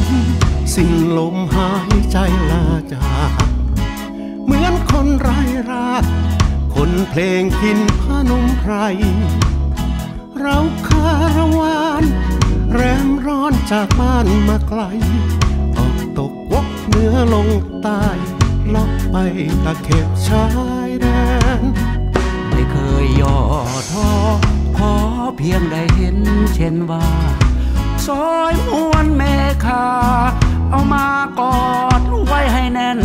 ม สิ้นลมหายใจลาจากเหมือนคนไร้รักคนเพลงพินพนมใครเราคารวานแรมร้อนจากบ้านมาไกลตอกตกวกเนื้อลงใต้ลอกไปตะเข็บชายแดน ไม่เคยย่อท้อขอเพียงได้เห็นเช่นว่า ซอยมวนเมฆาเอามากอดไว้ให้แน่น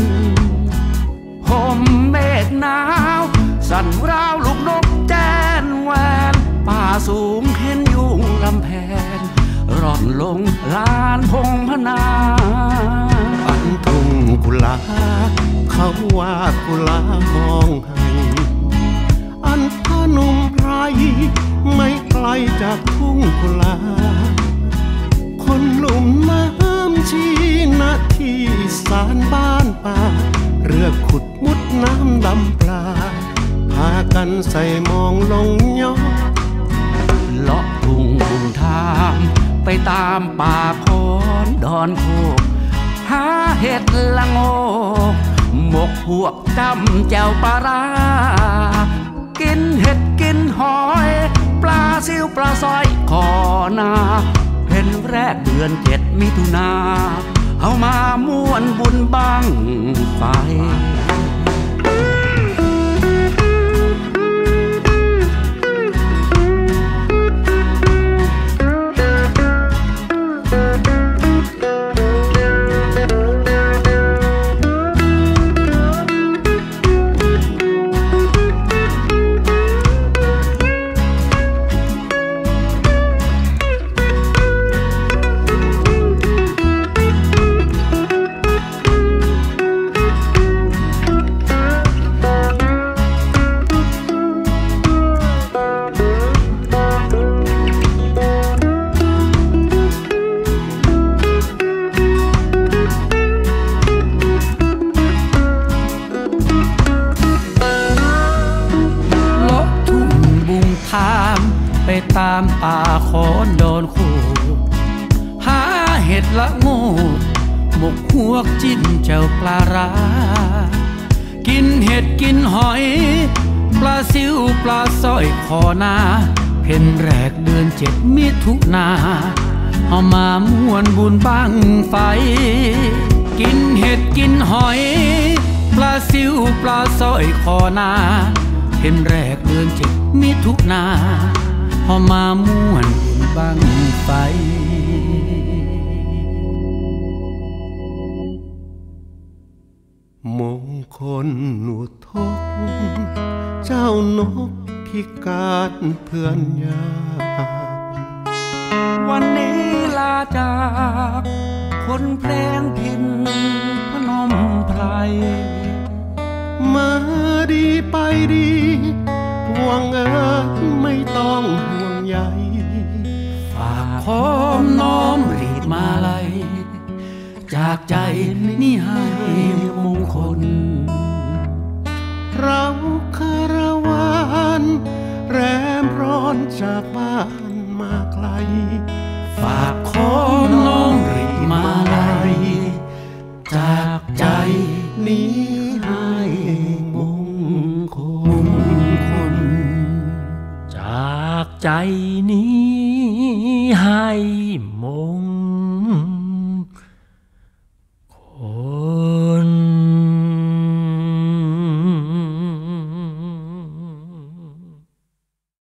ห่มเมฆหนาว สั่นราวลูกนกแจ้นแหวน ป่าสูงเห็นยุงลำแพนร่อนลงลานพงพนาปันทุ่งกุลา เขาว่ากุลาห้องให้ อันพานุ่มไพรไม่ไกลจากทุ่งกุลา สารบ้านป่า เรือขุดมุดน้ำดำปลา พากันใส่มองลงย้อนเลาะทุ่งบุงทาม ไปตามป่าคอนดอนโคกหาเห็ดละโงกหมกพวกจำแจวปลาร้ากินเห็ดกินหอย ปลาซิวปลาซอยขอนา เพ็นแรกเดือนเจ็ดมิถุนา เอามาม่วนบุญบังไฟ ป่อนโดนคู่หาเห็ดละโงูหมกหวกจิ้นเจ้าปลาร้ากินเห็ดกินหอย ปลาซิวปลาสร้อยคอนาเพ็นแรกเดือนเจ็ดมิถุนาเอามามวนบุญบังไฟ กินเห็ดกินหอย ปลาซิวปลาสร้อยคอนาเพ็นแรกเดือนเจ็ดมิถุนา เอามาม่วนบังไฟมงคลอุทกเจ้านกพิการเพื่อนยากวันนี้ลาจาก คนเพลงพินพนมไพรมาดีไปดีห่วงเอิญ ฝากพร้อมน้อมรีดมาลัย จากใจนี่ให้มงคล เราคารวานแรมร้อนจากบ้านมาไกล ฝากขอน้อมรีดมาลัย จากใจนี้ให้มงคลมงคลจากใจนี้ Hai